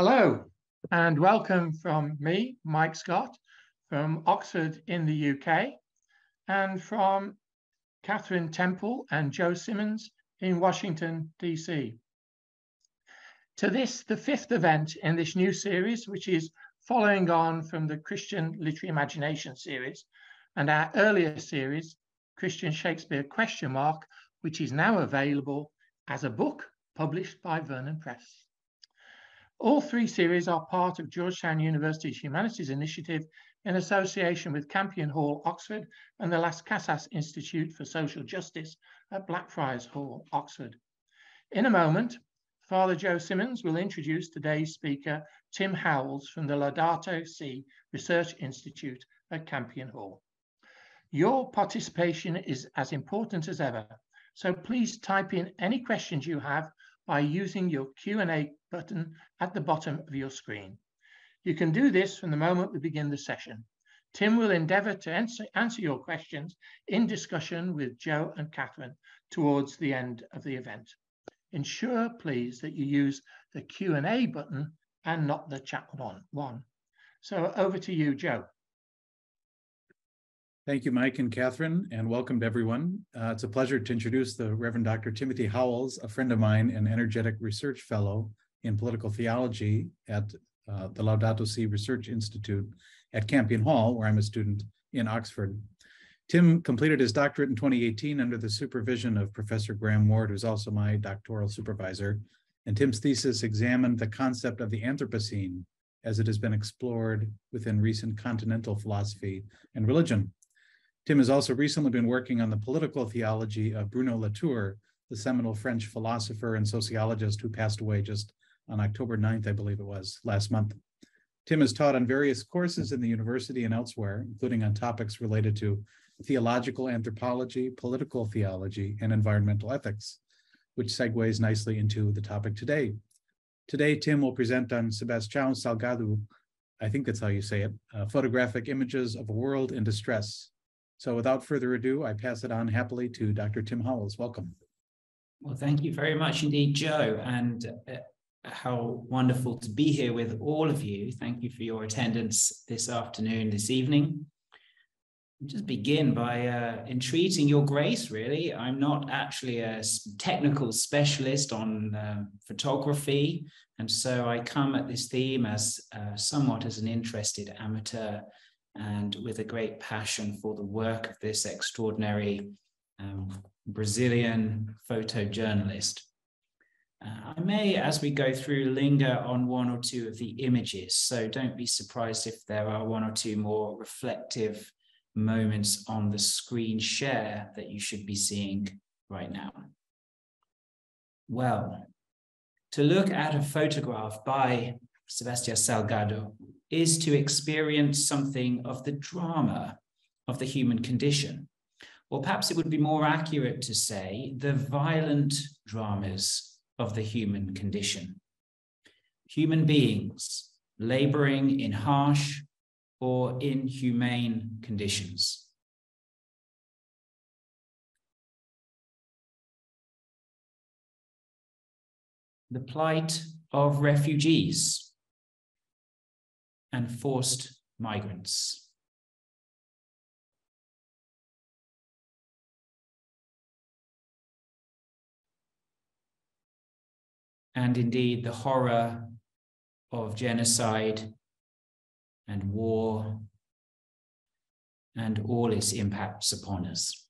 Hello, and welcome from me, Mike Scott, from Oxford in the UK, and from Kathryn Temple and Joe Simmons in Washington, DC. To this, the fifth event in this new series, which is following on from the Christian Literary Imagination series and our earlier series, Christian Shakespeare question mark, which is now available as a book published by Vernon Press. All three series are part of Georgetown University's Humanities Initiative in association with Campion Hall, Oxford, and the Las Casas Institute for Social Justice at Blackfriars Hall, Oxford. In a moment, Father Joe Simmons will introduce today's speaker, Tim Howles from the Laudato Si Research Institute at Campion Hall. Your participation is as important as ever, so please type in any questions you have by using your Q&A button at the bottom of your screen. You can do this from the moment we begin the session. Tim will endeavour to answer, answer your questions in discussion with Joe and Kathryn towards the end of the event. Ensure, please, that you use the Q&A button and not the chat one. one. So over to you, Joe. Thank you, Mike and Kathryn, and welcome to everyone. Uh, it's a pleasure to introduce the Reverend Dr. Timothy Howles, a friend of mine and energetic research fellow in political theology at uh, the Laudato Si Research Institute at Campion Hall, where I'm a student in Oxford. Tim completed his doctorate in 2018 under the supervision of Professor Graham Ward, who's also my doctoral supervisor. And Tim's thesis examined the concept of the Anthropocene as it has been explored within recent continental philosophy and religion. Tim has also recently been working on the political theology of Bruno Latour, the seminal French philosopher and sociologist who passed away just on October 9th, I believe it was, last month. Tim has taught on various courses in the university and elsewhere, including on topics related to theological anthropology, political theology, and environmental ethics, which segues nicely into the topic today. Today, Tim will present on Sebastião Salgado, I think that's how you say it, uh, photographic images of a world in distress, so without further ado, I pass it on happily to Dr. Tim Howles. Welcome. Well, thank you very much indeed, Joe, and uh, how wonderful to be here with all of you. Thank you for your attendance this afternoon, this evening. I'll just begin by uh, entreating your grace, really. I'm not actually a technical specialist on uh, photography, and so I come at this theme as uh, somewhat as an interested amateur and with a great passion for the work of this extraordinary um, Brazilian photojournalist. Uh, I may, as we go through, linger on one or two of the images, so don't be surprised if there are one or two more reflective moments on the screen share that you should be seeing right now. Well, to look at a photograph by Sebastião Salgado is to experience something of the drama of the human condition. Or perhaps it would be more accurate to say the violent dramas of the human condition. Human beings laboring in harsh or inhumane conditions. The plight of refugees and forced migrants. And indeed, the horror of genocide and war and all its impacts upon us.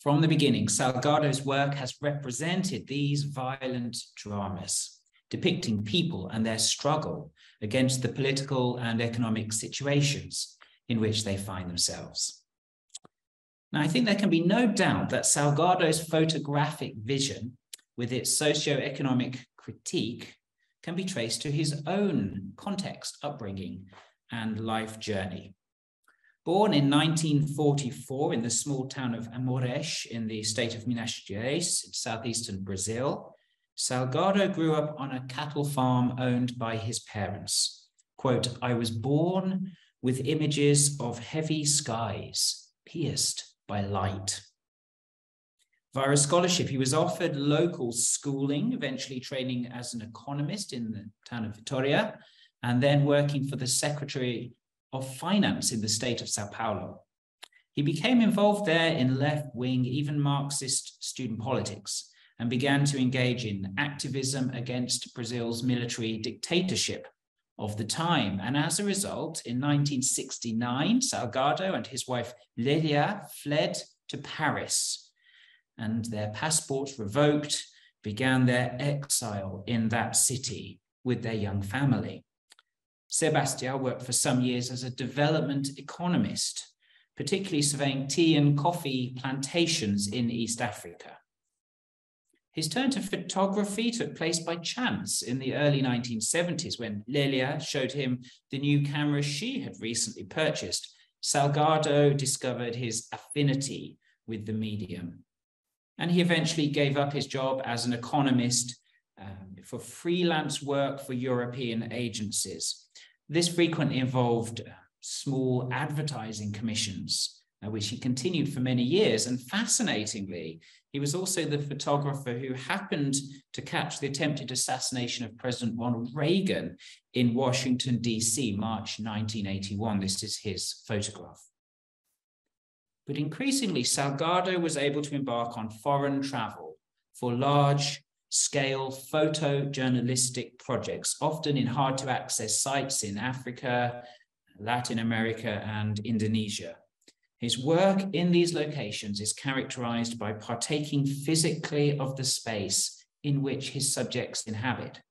From the beginning, Salgado's work has represented these violent dramas depicting people and their struggle against the political and economic situations in which they find themselves. Now, I think there can be no doubt that Salgado's photographic vision, with its socio-economic critique, can be traced to his own context, upbringing, and life journey. Born in 1944 in the small town of Aimorés in the state of Minas Gerais, in southeastern Brazil, Salgado grew up on a cattle farm owned by his parents. Quote, I was born with images of heavy skies pierced by light. Via a scholarship, he was offered local schooling, eventually training as an economist in the town of Vitoria, and then working for the Secretary of Finance in the state of Sao Paulo. He became involved there in left wing, even Marxist student politics, and began to engage in activism against Brazil's military dictatorship of the time. And as a result, in 1969, Salgado and his wife Lelia fled to Paris and their passports revoked, began their exile in that city with their young family. Sebastião worked for some years as a development economist, particularly surveying tea and coffee plantations in East Africa. His turn to photography took place by chance in the early 1970s when Lelia showed him the new camera she had recently purchased. Salgado discovered his affinity with the medium. And he eventually gave up his job as an economist um, for freelance work for European agencies. This frequently involved uh, small advertising commissions, Uh, which he continued for many years. And fascinatingly, he was also the photographer who happened to catch the attempted assassination of President Ronald Reagan in Washington, D.C., March 1981. This is his photograph. But increasingly, Salgado was able to embark on foreign travel for large scale photojournalistic projects, often in hard to access sites in Africa, Latin America, and Indonesia. His work in these locations is characterized by partaking physically of the space in which his subjects inhabit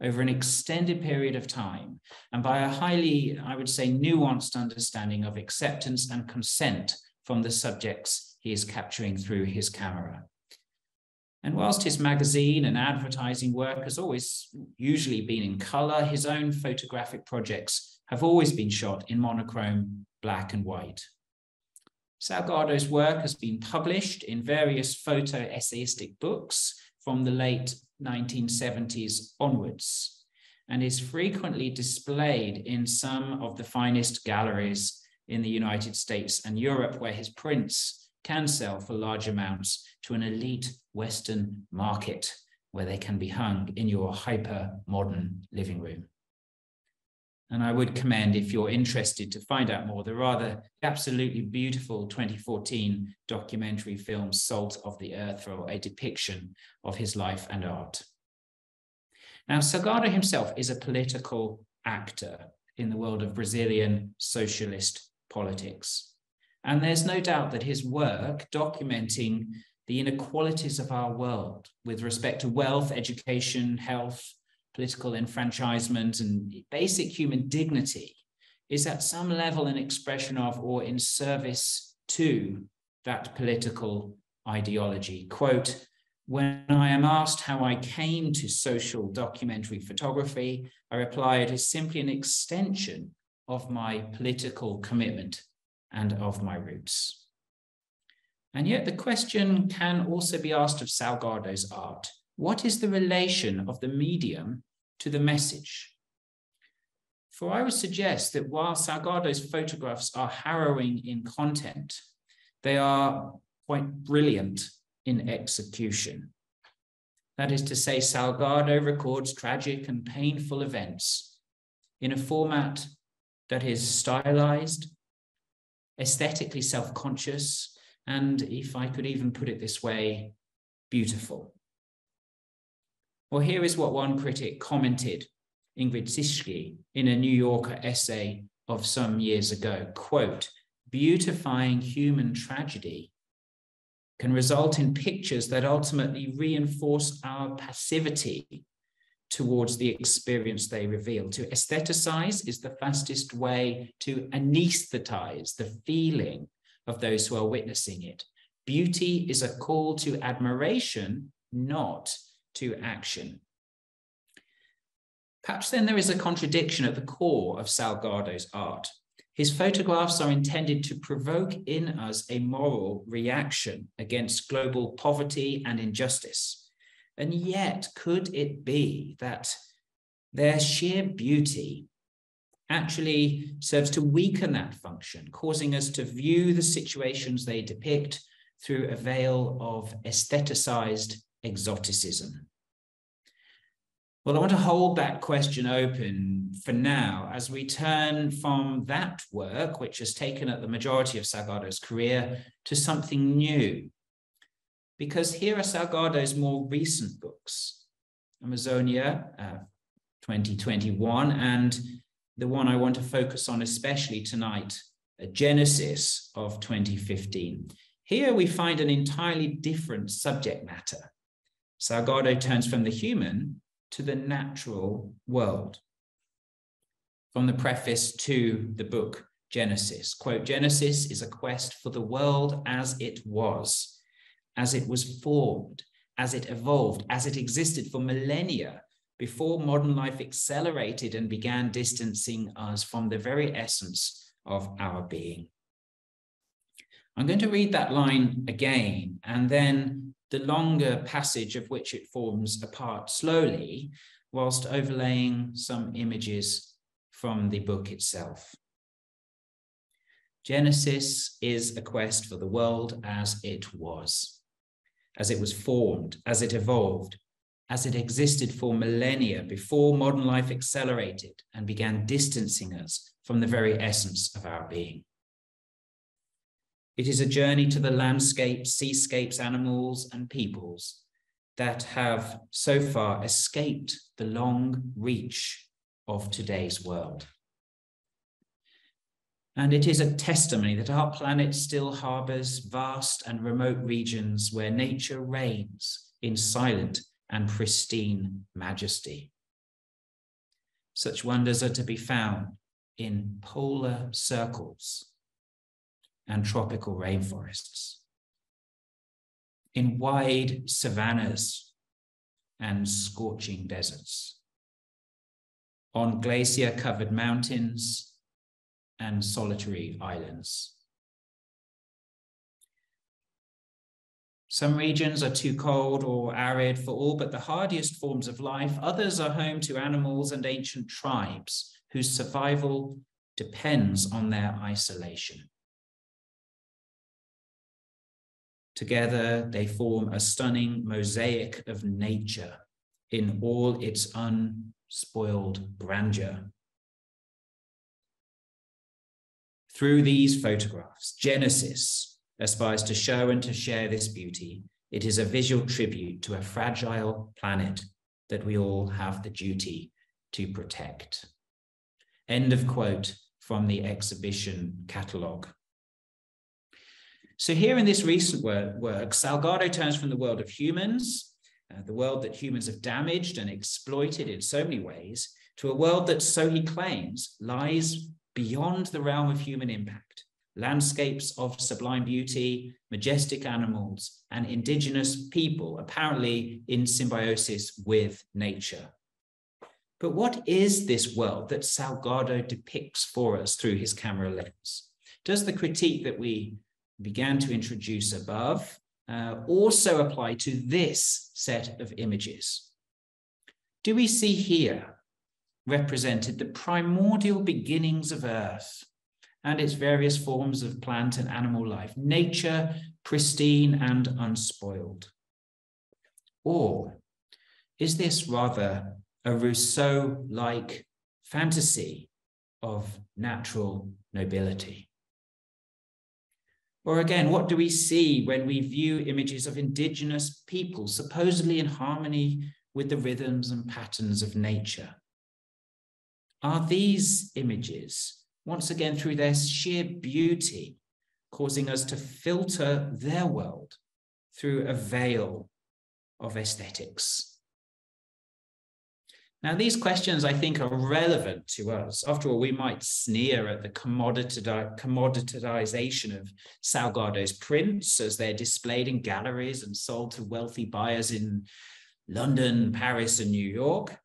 over an extended period of time, and by a highly, I would say, nuanced understanding of acceptance and consent from the subjects he is capturing through his camera. And whilst his magazine and advertising work has always usually been in color, his own photographic projects have always been shot in monochrome, black and white. Salgado's work has been published in various photo essayistic books from the late 1970s onwards and is frequently displayed in some of the finest galleries in the United States and Europe, where his prints can sell for large amounts to an elite Western market where they can be hung in your hyper modern living room. And I would commend, if you're interested to find out more, the rather absolutely beautiful 2014 documentary film Salt of the Earth for a depiction of his life and art. Now, Salgado himself is a political actor in the world of Brazilian socialist politics. And there's no doubt that his work documenting the inequalities of our world with respect to wealth, education, health, political enfranchisement, and basic human dignity is at some level an expression of or in service to that political ideology. Quote, when I am asked how I came to social documentary photography, I reply it is simply an extension of my political commitment and of my roots. And yet the question can also be asked of Salgado's art. What is the relation of the medium to the message? For I would suggest that while Salgado's photographs are harrowing in content, they are quite brilliant in execution. That is to say, Salgado records tragic and painful events in a format that is stylized, aesthetically self conscious, and if I could even put it this way, beautiful. Well, here is what one critic commented, Ingrid Sischy, in a New Yorker essay of some years ago quote, beautifying human tragedy can result in pictures that ultimately reinforce our passivity towards the experience they reveal. To aestheticize is the fastest way to anesthetize the feeling of those who are witnessing it. Beauty is a call to admiration, not to action. Perhaps then there is a contradiction at the core of Salgado's art. His photographs are intended to provoke in us a moral reaction against global poverty and injustice. And yet, could it be that their sheer beauty actually serves to weaken that function, causing us to view the situations they depict through a veil of aestheticized exoticism? Well, I want to hold that question open for now as we turn from that work, which has taken up the majority of Salgado's career, to something new. Because here are Salgado's more recent books Amazonia, uh, 2021, and the one I want to focus on especially tonight, Genesis of 2015. Here we find an entirely different subject matter. Salgado turns from the human to the natural world. From the preface to the book Genesis, quote, Genesis is a quest for the world as it was, as it was formed, as it evolved, as it existed for millennia before modern life accelerated and began distancing us from the very essence of our being. I'm going to read that line again and then the longer passage of which it forms a part slowly, whilst overlaying some images from the book itself. Genesis is a quest for the world as it was, as it was formed, as it evolved, as it existed for millennia before modern life accelerated and began distancing us from the very essence of our being. It is a journey to the landscapes, seascapes, animals, and peoples that have so far escaped the long reach of today's world. And it is a testimony that our planet still harbors vast and remote regions where nature reigns in silent and pristine majesty. Such wonders are to be found in polar circles and tropical rainforests, in wide savannas and scorching deserts, on glacier covered mountains and solitary islands. Some regions are too cold or arid for all but the hardiest forms of life. Others are home to animals and ancient tribes whose survival depends on their isolation. Together, they form a stunning mosaic of nature in all its unspoiled grandeur. Through these photographs, Genesis aspires to show and to share this beauty. It is a visual tribute to a fragile planet that we all have the duty to protect. End of quote from the exhibition catalogue. So here in this recent work, Salgado turns from the world of humans, uh, the world that humans have damaged and exploited in so many ways, to a world that, so he claims, lies beyond the realm of human impact. Landscapes of sublime beauty, majestic animals, and indigenous people apparently in symbiosis with nature. But what is this world that Salgado depicts for us through his camera lens? Does the critique that we began to introduce above uh, also apply to this set of images. Do we see here represented the primordial beginnings of Earth and its various forms of plant and animal life, nature pristine and unspoiled? Or is this rather a Rousseau like fantasy of natural nobility? Or again, what do we see when we view images of indigenous people supposedly in harmony with the rhythms and patterns of nature? Are these images, once again through their sheer beauty, causing us to filter their world through a veil of aesthetics? Now, these questions, I think, are relevant to us. After all, we might sneer at the commoditization of Salgado's prints as they're displayed in galleries and sold to wealthy buyers in London, Paris, and New York.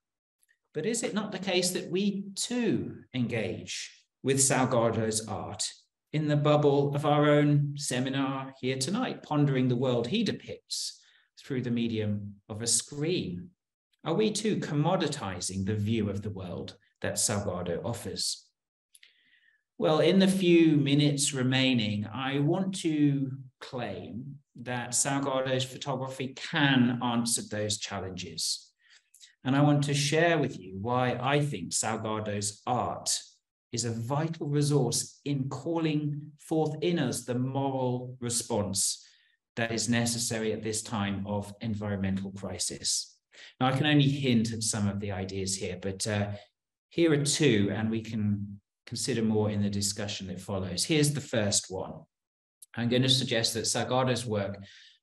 But is it not the case that we too engage with Salgado's art in the bubble of our own seminar here tonight, pondering the world he depicts through the medium of a screen? Are we too commoditizing the view of the world that Salgado offers? Well, in the few minutes remaining, I want to claim that Salgado's photography can answer those challenges. And I want to share with you why I think Salgado's art is a vital resource in calling forth in us the moral response that is necessary at this time of environmental crisis. Now, I can only hint at some of the ideas here, but uh, here are two, and we can consider more in the discussion that follows. Here's the first one. I'm going to suggest that Salgado's work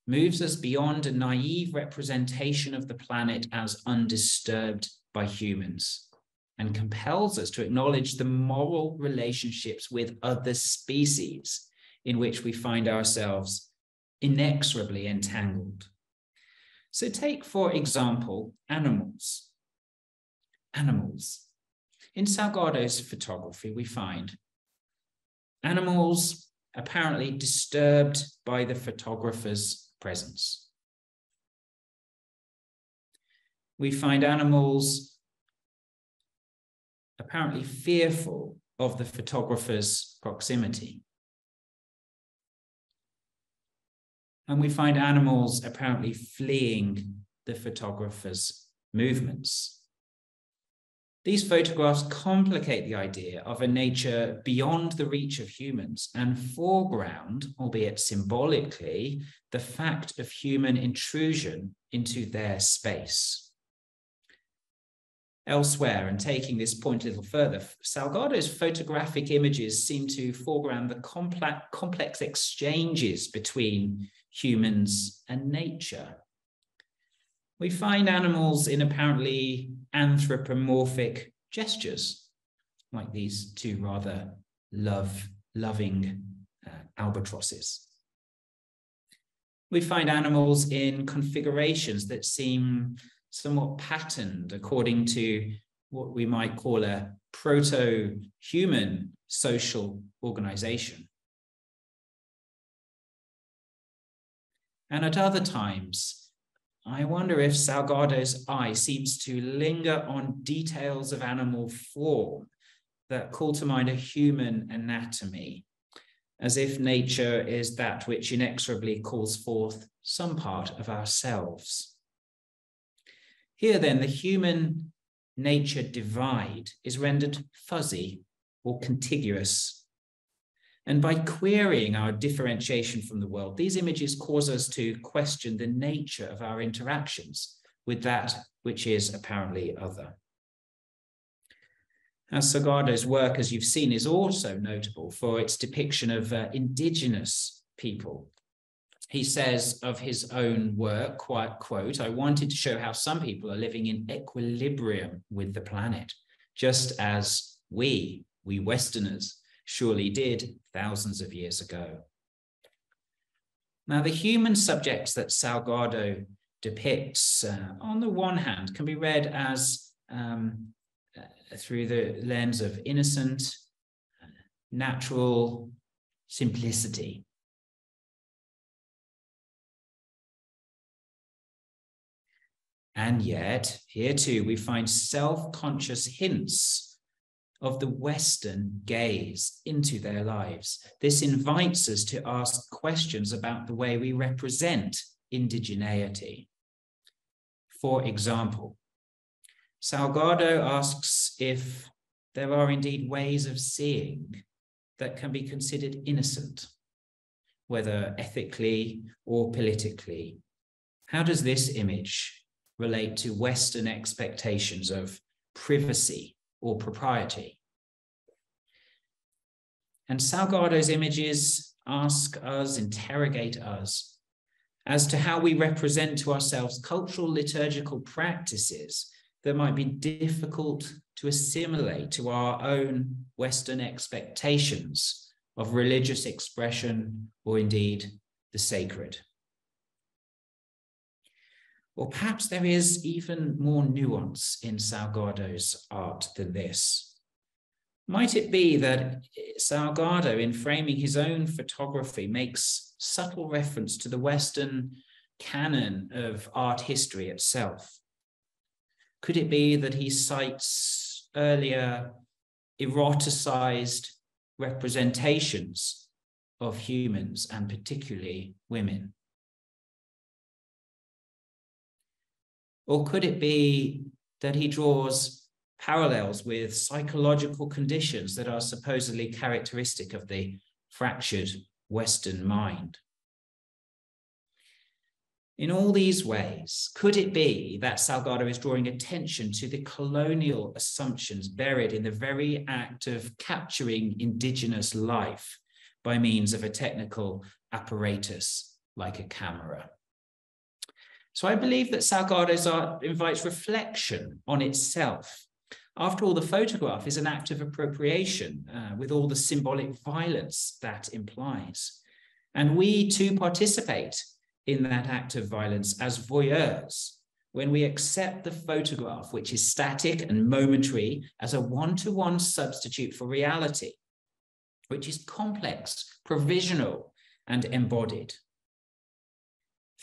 moves us beyond a naive representation of the planet as undisturbed by humans and compels us to acknowledge the moral relationships with other species in which we find ourselves inexorably entangled. So, take for example animals. Animals. In Salgado's photography, we find animals apparently disturbed by the photographer's presence. We find animals apparently fearful of the photographer's proximity. And we find animals apparently fleeing the photographer's movements. These photographs complicate the idea of a nature beyond the reach of humans and foreground, albeit symbolically, the fact of human intrusion into their space. Elsewhere, and taking this point a little further, Salgado's photographic images seem to foreground the complex, exchanges between humans and nature. We find animals in apparently anthropomorphic gestures, like these two rather love, loving uh, albatrosses. We find animals in configurations that seem somewhat patterned according to what we might call a proto human social organization. And at other times, I wonder if Salgado's eye seems to linger on details of animal form that call to mind a human anatomy, as if nature is that which inexorably calls forth some part of ourselves. Here, then, the human nature divide is rendered fuzzy or contiguous and by querying our differentiation from the world, these images cause us to question the nature of our interactions with that which is apparently other. As Salgado's work, as you've seen, is also notable for its depiction of uh, indigenous people. He says of his own work, quite, quote, I wanted to show how some people are living in equilibrium with the planet, just as we, we Westerners, surely did thousands of years ago. Now, the human subjects that Salgado depicts, uh, on the one hand, can be read as um, uh, through the lens of innocent, natural simplicity. And yet, here too, we find self conscious hints of the Western gaze into their lives. This invites us to ask questions about the way we represent indigeneity. For example, Salgado asks if there are indeed ways of seeing that can be considered innocent, whether ethically or politically. How does this image relate to Western expectations of privacy or propriety. And Salgado's images ask us, interrogate us as to how we represent to ourselves cultural liturgical practices that might be difficult to assimilate to our own Western expectations of religious expression or indeed the sacred. Or perhaps there is even more nuance in Salgado's art than this. Might it be that Salgado, in framing his own photography, makes subtle reference to the Western canon of art history itself? Could it be that he cites earlier eroticized representations of humans and particularly women? Or could it be that he draws parallels with psychological conditions that are supposedly characteristic of the fractured Western mind? In all these ways, could it be that Salgado is drawing attention to the colonial assumptions buried in the very act of capturing indigenous life by means of a technical apparatus like a camera? So I believe that Salgado's art invites reflection on itself. After all, the photograph is an act of appropriation uh, with all the symbolic violence that implies. And we too participate in that act of violence as voyeurs when we accept the photograph, which is static and momentary, as a one to one substitute for reality, which is complex, provisional, and embodied.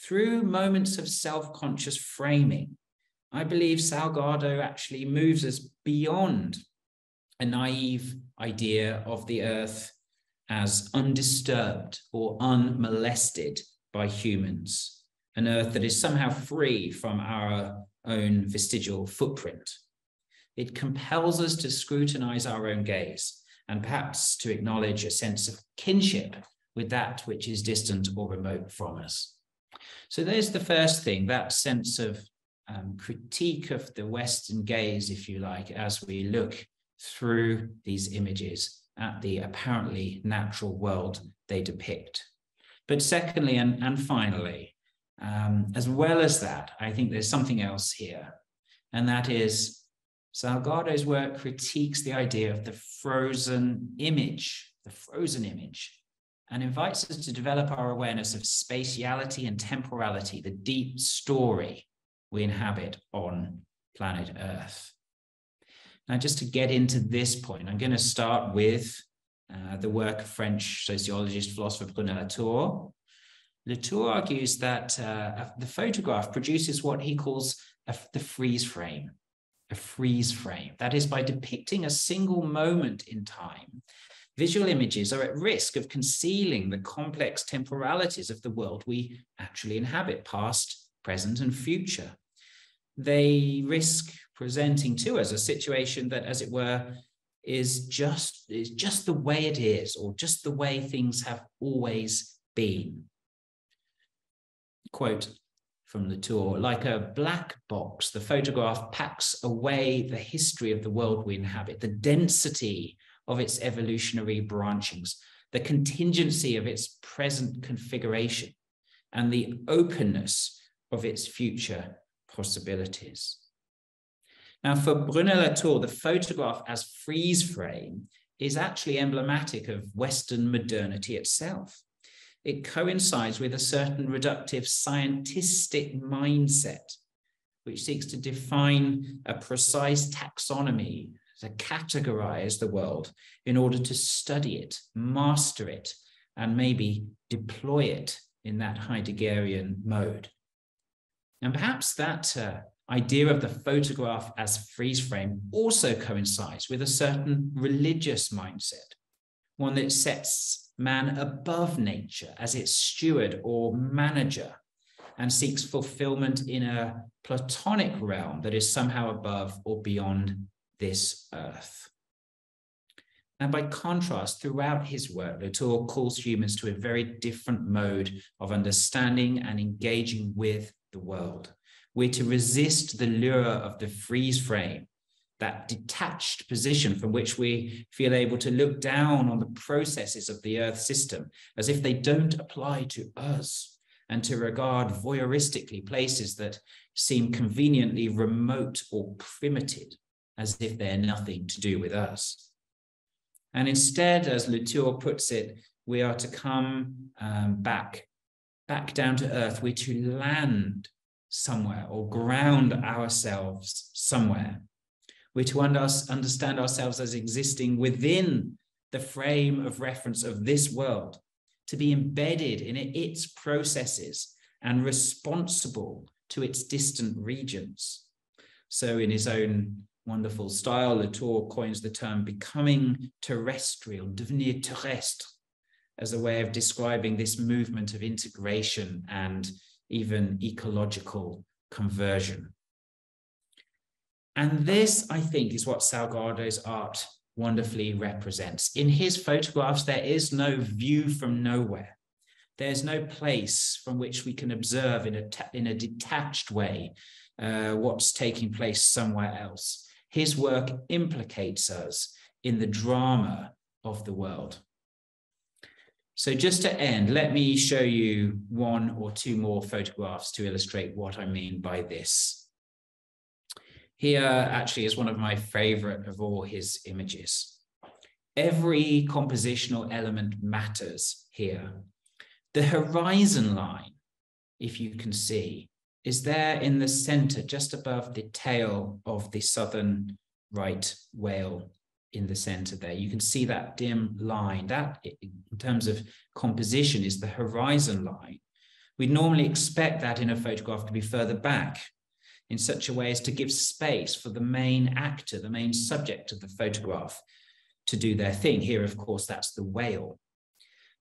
Through moments of self conscious framing, I believe Salgado actually moves us beyond a naive idea of the earth as undisturbed or unmolested by humans, an earth that is somehow free from our own vestigial footprint. It compels us to scrutinize our own gaze and perhaps to acknowledge a sense of kinship with that which is distant or remote from us. So there's the first thing, that sense of um, critique of the Western gaze, if you like, as we look through these images at the apparently natural world they depict. But secondly, and, and finally, um, as well as that, I think there's something else here, and that is Salgado's work critiques the idea of the frozen image, the frozen image, and invites us to develop our awareness of spatiality and temporality, the deep story we inhabit on planet Earth. Now, just to get into this point, I'm going to start with uh, the work of French sociologist, philosopher Bruno Latour. Latour argues that uh, the photograph produces what he calls a, the freeze frame, a freeze frame. That is, by depicting a single moment in time, visual images are at risk of concealing the complex temporalities of the world we actually inhabit, past, present, and future. They risk presenting to us a situation that, as it were, is just is just the way it is or just the way things have always been quote from Latour like a black box the photograph packs away the history of the world we inhabit the density of its evolutionary branchings the contingency of its present configuration and the openness of its future possibilities now, for Bruno Latour, the photograph as freeze frame is actually emblematic of Western modernity itself. It coincides with a certain reductive scientistic mindset, which seeks to define a precise taxonomy, to categorize the world in order to study it, master it, and maybe deploy it in that Heideggerian mode. And perhaps that uh, idea of the photograph as freeze frame also coincides with a certain religious mindset, one that sets man above nature as its steward or manager and seeks fulfillment in a platonic realm that is somehow above or beyond this earth. And by contrast, throughout his work, Latour calls humans to a very different mode of understanding and engaging with the world. We're to resist the lure of the freeze frame, that detached position from which we feel able to look down on the processes of the Earth system as if they don't apply to us, and to regard voyeuristically places that seem conveniently remote or primitive, as if they're nothing to do with us. And instead, as Latour puts it, we are to come um, back, back down to earth. We're to land somewhere or ground ourselves somewhere. We're to understand ourselves as existing within the frame of reference of this world, to be embedded in its processes and responsible to its distant regions. So, in his own wonderful style, Latour coins the term becoming terrestrial, devenir terrestre, as a way of describing this movement of integration and even ecological conversion. And this, I think, is what Salgado's art wonderfully represents. In his photographs, there is no view from nowhere. There's no place from which we can observe in a, in a detached way uh, what's taking place somewhere else. His work implicates us in the drama of the world. So just to end, let me show you one or two more photographs to illustrate what I mean by this. Here actually is one of my favorite of all his images. Every compositional element matters here. The horizon line, if you can see, is there in the center, just above the tail of the southern right whale in the center there. You can see that dim line. That, in terms of composition, is the horizon line. We normally expect that in a photograph to be further back in such a way as to give space for the main actor, the main subject of the photograph to do their thing. Here, of course, that's the whale.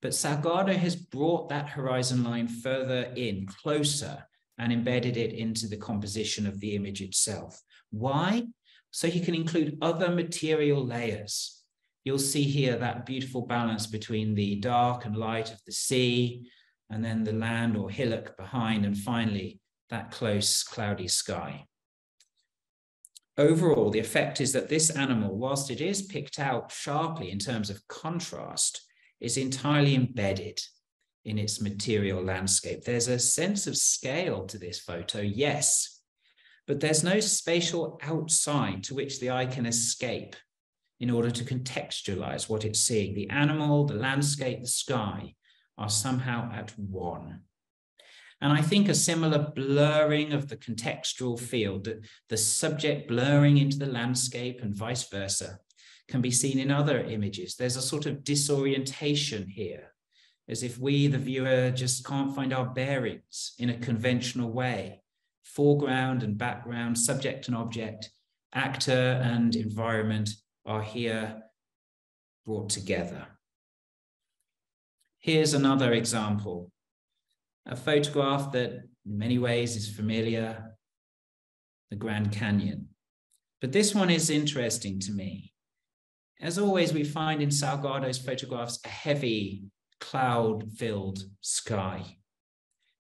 But Salgado has brought that horizon line further in, closer, and embedded it into the composition of the image itself. Why? So he can include other material layers. You'll see here that beautiful balance between the dark and light of the sea, and then the land or hillock behind, and finally that close cloudy sky. Overall, the effect is that this animal, whilst it is picked out sharply in terms of contrast, is entirely embedded in its material landscape. There's a sense of scale to this photo, yes, but there's no spatial outside to which the eye can escape in order to contextualize what it's seeing. The animal, the landscape, the sky are somehow at one. And I think a similar blurring of the contextual field, the, the subject blurring into the landscape and vice versa, can be seen in other images. There's a sort of disorientation here, as if we, the viewer, just can't find our bearings in a conventional way. Foreground and background, subject and object, actor and environment are here brought together. Here's another example a photograph that in many ways is familiar, the Grand Canyon. But this one is interesting to me. As always, we find in Salgado's photographs a heavy, cloud filled sky.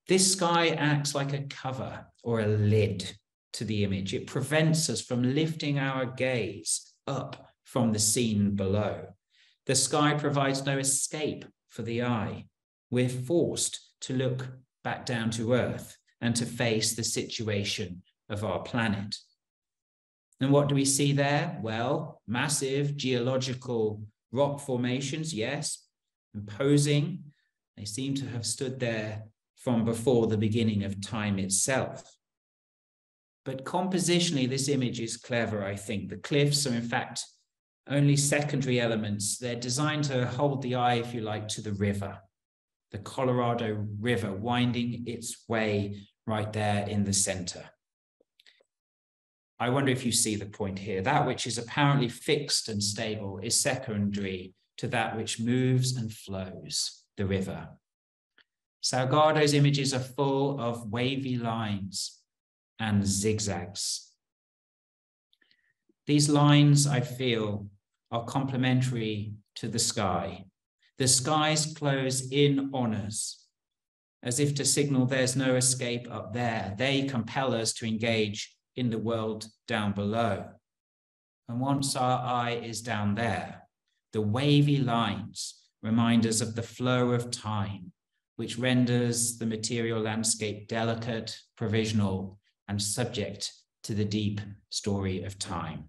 This sky acts like a cover or a lid to the image. It prevents us from lifting our gaze up from the scene below. The sky provides no escape for the eye. We're forced to look back down to Earth and to face the situation of our planet. And what do we see there? Well, massive geological rock formations, yes, imposing. They seem to have stood there from before the beginning of time itself. But compositionally, this image is clever, I think. The cliffs are, in fact, only secondary elements. They're designed to hold the eye, if you like, to the river the Colorado River winding its way right there in the center. I wonder if you see the point here. That which is apparently fixed and stable is secondary to that which moves and flows, the river. Salgado's images are full of wavy lines and zigzags. These lines, I feel, are complementary to the sky the skies close in on us, as if to signal there's no escape up there. They compel us to engage in the world down below. And once our eye is down there, the wavy lines remind us of the flow of time, which renders the material landscape delicate, provisional, and subject to the deep story of time.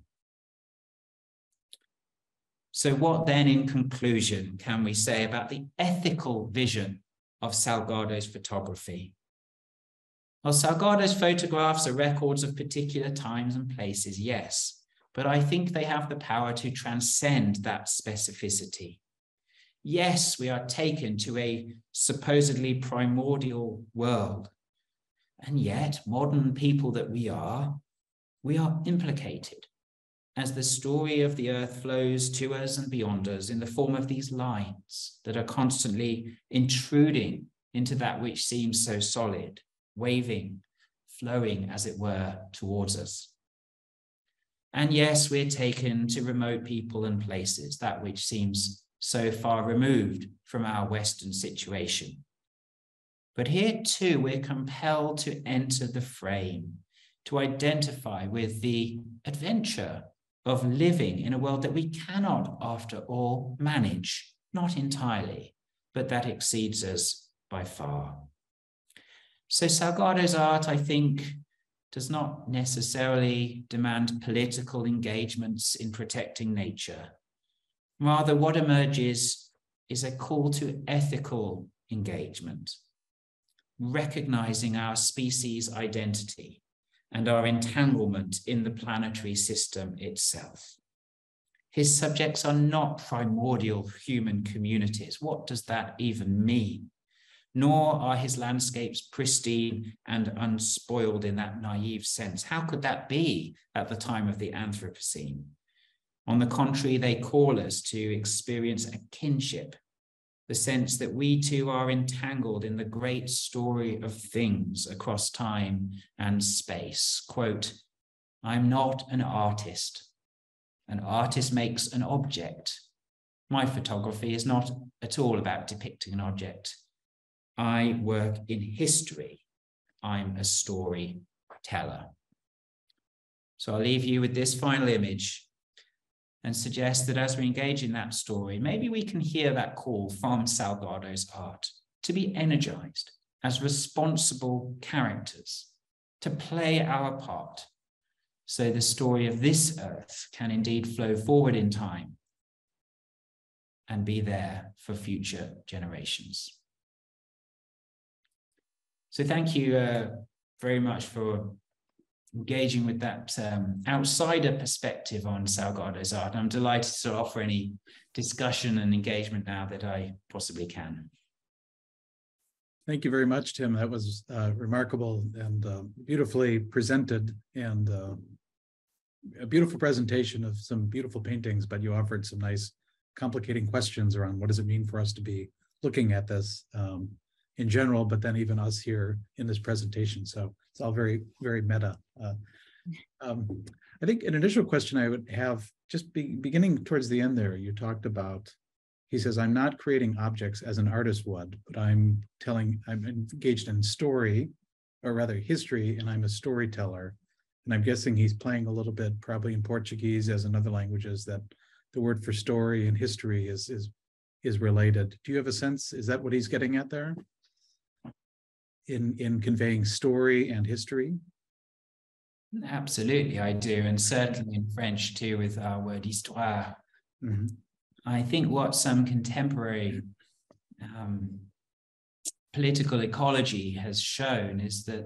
So, what then, in conclusion, can we say about the ethical vision of Salgado's photography? Well, Salgado's photographs are records of particular times and places, yes, but I think they have the power to transcend that specificity. Yes, we are taken to a supposedly primordial world. And yet, modern people that we are, we are implicated as the story of the earth flows to us and beyond us in the form of these lines that are constantly intruding into that which seems so solid, waving, flowing, as it were, towards us. And yes, we're taken to remote people and places, that which seems so far removed from our Western situation. But here too, we're compelled to enter the frame, to identify with the adventure of living in a world that we cannot, after all, manage, not entirely, but that exceeds us by far. So Salgado's art, I think, does not necessarily demand political engagements in protecting nature. Rather, what emerges is a call to ethical engagement, recognizing our species identity and our entanglement in the planetary system itself. His subjects are not primordial human communities. What does that even mean? Nor are his landscapes pristine and unspoiled in that naive sense. How could that be at the time of the Anthropocene? On the contrary, they call us to experience a kinship the sense that we too are entangled in the great story of things across time and space. Quote, I'm not an artist. An artist makes an object. My photography is not at all about depicting an object. I work in history. I'm a storyteller. So I'll leave you with this final image and suggest that as we engage in that story, maybe we can hear that call from Salgado's art to be energized as responsible characters, to play our part, so the story of this earth can indeed flow forward in time and be there for future generations. So thank you uh, very much for engaging with that um, outsider perspective on Salgado's art. I'm delighted to offer any discussion and engagement now that I possibly can. Thank you very much, Tim. That was uh, remarkable and uh, beautifully presented and uh, a beautiful presentation of some beautiful paintings, but you offered some nice complicating questions around what does it mean for us to be looking at this um, in general, but then even us here in this presentation. So it's all very, very meta. Uh, um, I think an initial question I would have, just be, beginning towards the end there, you talked about, he says, I'm not creating objects as an artist would, but I'm telling, I'm engaged in story, or rather history, and I'm a storyteller. And I'm guessing he's playing a little bit, probably in Portuguese as in other languages, that the word for story and history is is is related. Do you have a sense? Is that what he's getting at there? In in conveying story and history? Absolutely, I do, and certainly in French too, with our word histoire. Mm-hmm. I think what some contemporary um, political ecology has shown is that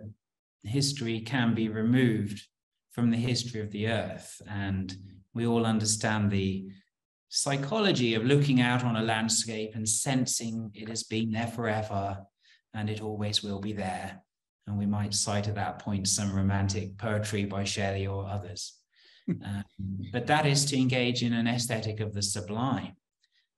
history can be removed from the history of the earth, and we all understand the psychology of looking out on a landscape and sensing it has been there forever and it always will be there. And we might cite at that point some romantic poetry by Shelley or others. um, but that is to engage in an aesthetic of the sublime.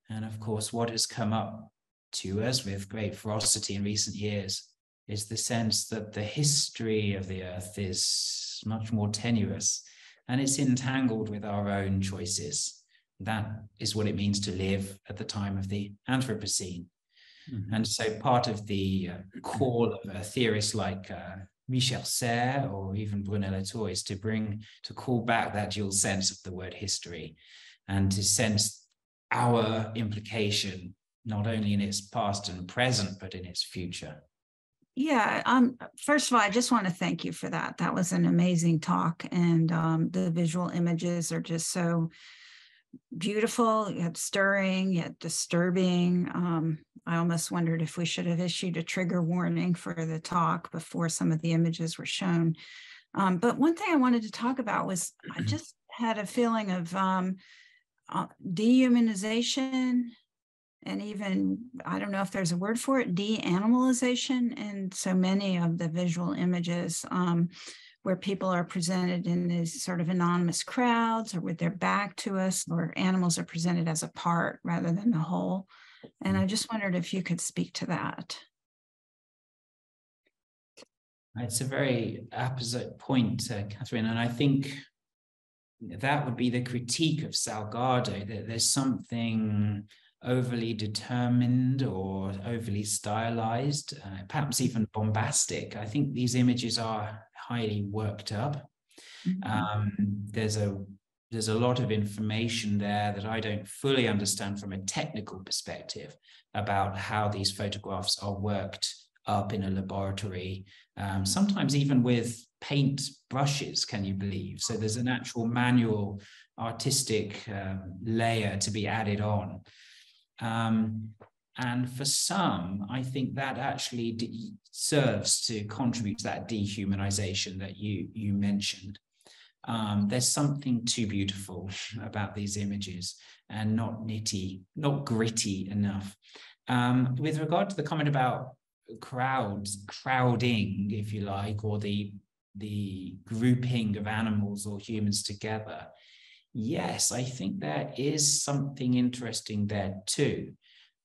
And of course, what has come up to us with great ferocity in recent years is the sense that the history of the earth is much more tenuous and it's entangled with our own choices. That is what it means to live at the time of the Anthropocene. Mm-hmm. And so part of the uh, call of a theorist like uh, Michel Serres or even Bruno Latour is to bring, to call back that dual sense of the word history and to sense our implication, not only in its past and present, but in its future. Yeah, um, first of all, I just want to thank you for that. That was an amazing talk, and um, the visual images are just so beautiful, yet stirring, yet disturbing. Um, I almost wondered if we should have issued a trigger warning for the talk before some of the images were shown. Um, but one thing I wanted to talk about was I mm-hmm. just had a feeling of um, uh, dehumanization and even, I don't know if there's a word for it, de animalization. And so many of the visual images. Um, where people are presented in these sort of anonymous crowds or with their back to us, or animals are presented as a part rather than the whole. And I just wondered if you could speak to that. It's a very apposite point, uh, Kathryn. And I think that would be the critique of Salgado that there's something overly determined or overly stylized, uh, perhaps even bombastic. I think these images are highly worked up. Mm-hmm. Um, there's a there's a lot of information there that I don't fully understand from a technical perspective about how these photographs are worked up in a laboratory, um, sometimes even with paint brushes, can you believe? So there's an actual manual artistic um, layer to be added on. Um, and for some, I think that actually serves to contribute to that dehumanization that you, you mentioned. Um, there's something too beautiful about these images and not nitty, not gritty enough. Um, with regard to the comment about crowds, crowding, if you like, or the the grouping of animals or humans together, yes, I think there is something interesting there too.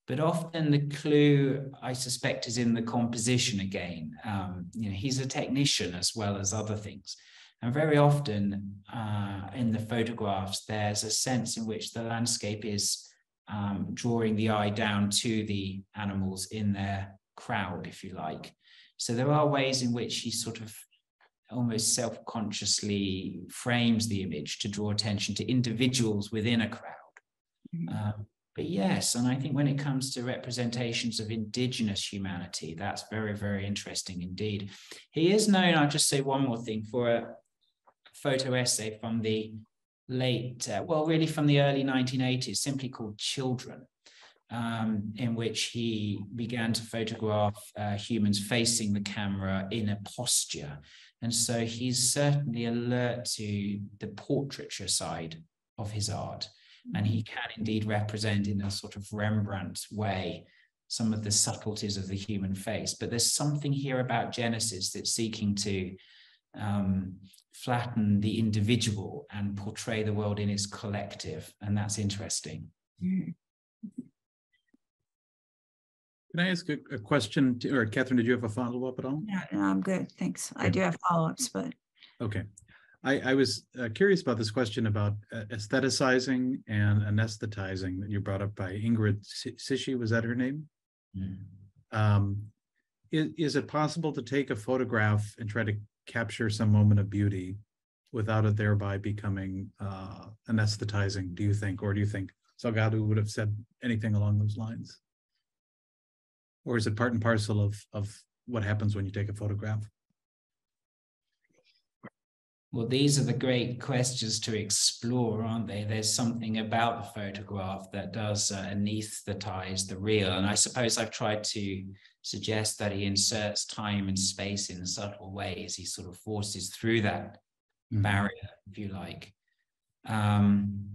But often the clue, I suspect, is in the composition again. Um, you know, he's a technician as well as other things. And very often uh, in the photographs, there's a sense in which the landscape is um, drawing the eye down to the animals in their crowd, if you like. So there are ways in which he sort of almost self-consciously frames the image to draw attention to individuals within a crowd. Mm-hmm. Um, but yes, and I think when it comes to representations of indigenous humanity, that's very, very interesting indeed. He is known, I'll just say one more thing, for a photo essay from the late, uh, well, really from the early 1980s, simply called Children um, in which he began to photograph uh, humans facing the camera in a posture. And so he's certainly alert to the portraiture side of his art. And he can indeed represent in a sort of Rembrandt way some of the subtleties of the human face. But there's something here about Genesis that's seeking to um, flatten the individual and portray the world in its collective. And that's interesting. Mm. Can I ask a, a question, to, or Kathryn, did you have a follow-up at all? Yeah, no, I'm good, thanks. I do have follow-ups, but Okay. I, I was uh, curious about this question about uh, aestheticizing and anesthetizing that you brought up by Ingrid Sischy, was that her name? Mm. Um, is, is it possible to take a photograph and try to capture some moment of beauty without it thereby becoming uh, anesthetizing, do you think? Or do you think Salgado would have said anything along those lines? or is it part and parcel of of what happens when you take a photograph? Well, these are the great questions to explore, aren't they? There's something about the photograph that does uh, anesthetize the real. And I suppose I've tried to suggest that he inserts time and space in subtle ways. He sort of forces through that mm-hmm. barrier, if you like. Um,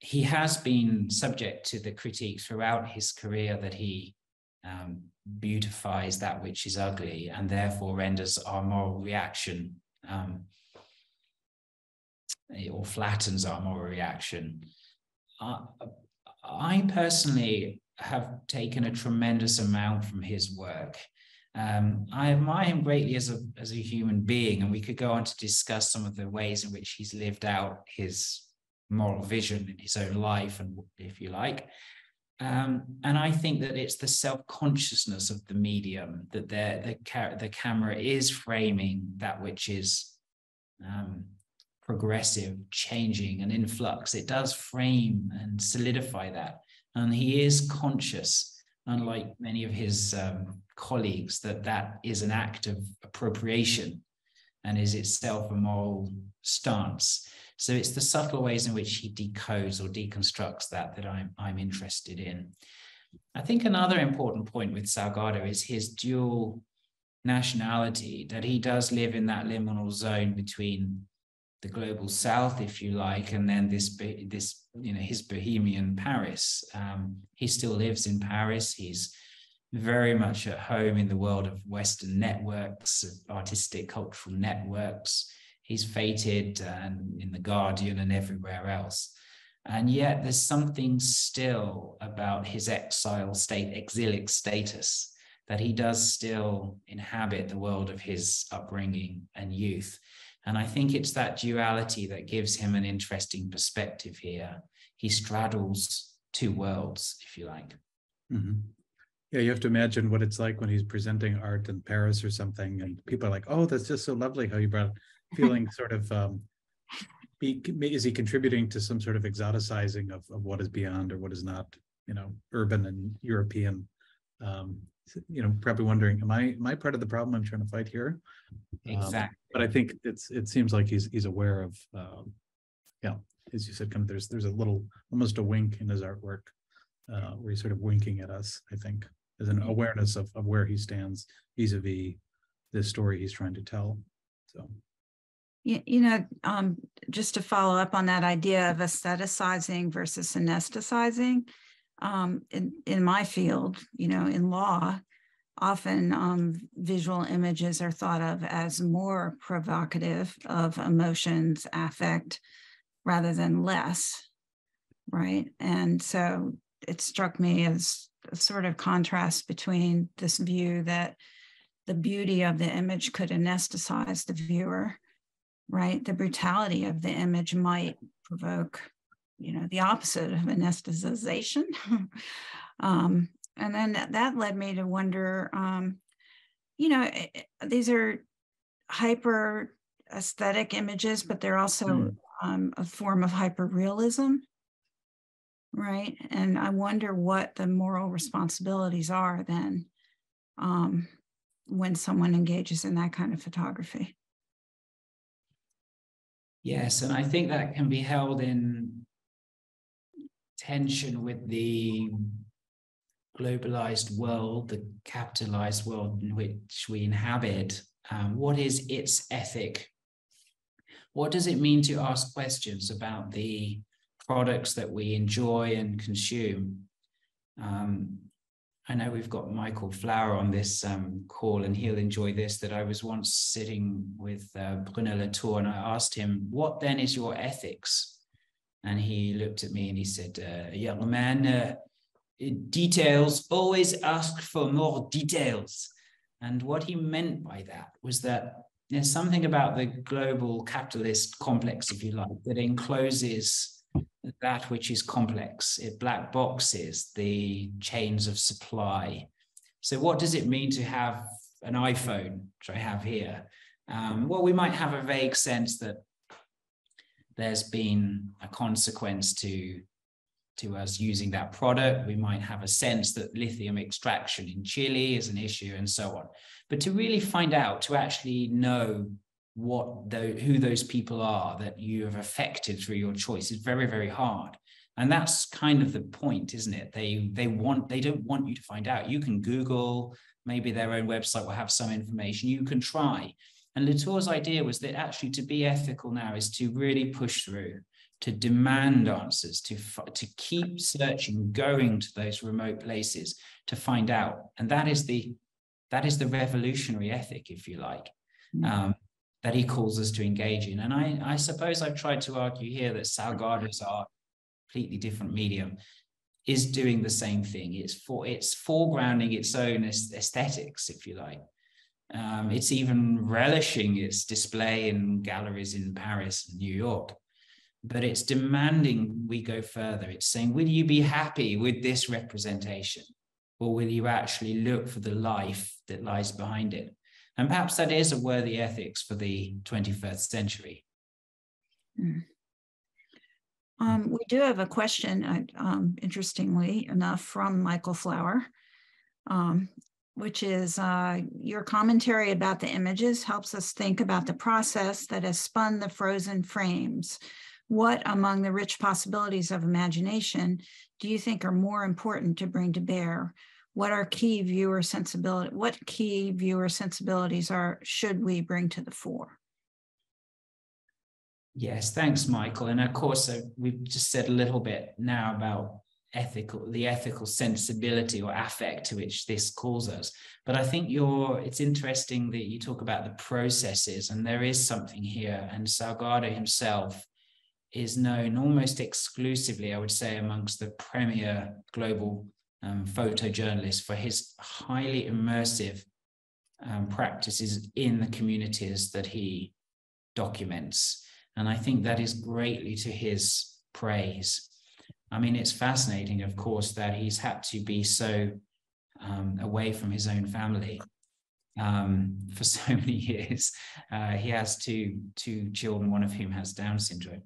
he has been subject to the critique throughout his career that he um, beautifies that which is ugly and therefore renders our moral reaction um, or flattens our moral reaction. Uh, I personally have taken a tremendous amount from his work. Um, I admire him greatly as a as a human being, and we could go on to discuss some of the ways in which he's lived out his moral vision in his own life, and if you like. Um, and I think that it's the self-consciousness of the medium that the, ca- the camera is framing that which is um, progressive, changing, and in flux. It does frame and solidify that. And he is conscious, unlike many of his um, colleagues, that that is an act of appropriation and is itself a moral stance. So it's the subtle ways in which he decodes or deconstructs that that I'm, I'm interested in. I think another important point with Salgado is his dual nationality, that he does live in that liminal zone between the global south, if you like, and then this, this you know, his bohemian Paris. Um, he still lives in Paris. He's very much at home in the world of Western networks, artistic, cultural networks he's fated and in the Guardian and everywhere else. And yet there's something still about his exile state, exilic status, that he does still inhabit the world of his upbringing and youth. And I think it's that duality that gives him an interesting perspective here. He straddles two worlds, if you like. Mm-hmm. Yeah, you have to imagine what it's like when he's presenting art in Paris or something, and people are like, "Oh, that's just so lovely how you brought It. feeling sort of." Um, be, is he contributing to some sort of exoticizing of, of what is beyond or what is not, you know, urban and European? Um, you know, probably wondering, am I am I part of the problem I'm trying to fight here? Um, exactly. Um, but I think it's it seems like he's he's aware of, um, yeah, as you said, kind of there's there's a little almost a wink in his artwork uh, where he's sort of winking at us. I think as an awareness of of where he stands vis-a-vis this story he's trying to tell. So. You, you know, um, just to follow up on that idea of aestheticizing versus anesthetizing, um, in, in my field, you know, in law, often um, visual images are thought of as more provocative of emotions, affect, rather than less, right? And so it struck me as a sort of contrast between this view that the beauty of the image could anesthetize the viewer, right? The brutality of the image might provoke, you know, the opposite of anesthetization. um, and then that led me to wonder, um, you know, eh, eh, these are hyper aesthetic images, but they're also mm. um, a form of hyper realism right? And I wonder what the moral responsibilities are then um, when someone engages in that kind of photography. Yes, and I think that can be held in tension with the globalized world, the capitalized world in which we inhabit. Um, what is its ethic? What does it mean to ask questions about the products that we enjoy and consume. Um, I know we've got Michael Flower on this um, call, and he'll enjoy this. That I was once sitting with uh, Bruno Latour, and I asked him, "What then is your ethics?" And he looked at me and he said, uh, "Young man, uh, details. Always ask for more details." And what he meant by that was that there's something about the global capitalist complex, if you like, that encloses that which is complex. It black boxes the chains of supply. So, what does it mean to have an iPhone, which I have here? Um, well, we might have a vague sense that there's been a consequence to to us using that product. We might have a sense that lithium extraction in Chile is an issue and so on. But to really find out, to actually know what the, who those people are that you have affected through your choice is very very hard. And that's kind of the point isn't it? They they want they don't want you to find out. You can google maybe their own website will have some information. You can try and latour's idea was that actually to be ethical now is to really push through to demand answers to to keep searching going to those remote places to find out and that is the that is the revolutionary ethic if you like mm-hmm. um, that he calls us to engage in. And I, I suppose I've tried to argue here that Salgado's art, completely different medium, is doing the same thing. It's for it's foregrounding its own aesthetics, if you like. Um, it's even relishing its display in galleries in Paris and New York. But it's demanding we go further. It's saying, will you be happy with this representation? Or will you actually look for the life that lies behind it? And perhaps that is a worthy ethics for the 21st century. Mm. Um, we do have a question, uh, um, interestingly enough, from Michael Flower, um, which is uh, your commentary about the images helps us think about the process that has spun the frozen frames. What among the rich possibilities of imagination do you think are more important to bring to bear? what are key viewer sensibility what key viewer sensibilities are should we bring to the fore yes thanks michael and of course uh, we've just said a little bit now about ethical the ethical sensibility or affect to which this calls us but i think you're it's interesting that you talk about the processes and there is something here and salgado himself is known almost exclusively i would say amongst the premier global um, photojournalist for his highly immersive um, practices in the communities that he documents. And I think that is greatly to his praise. I mean, it's fascinating, of course, that he's had to be so um, away from his own family um, for so many years. Uh, he has two two children, one of whom has Down syndrome.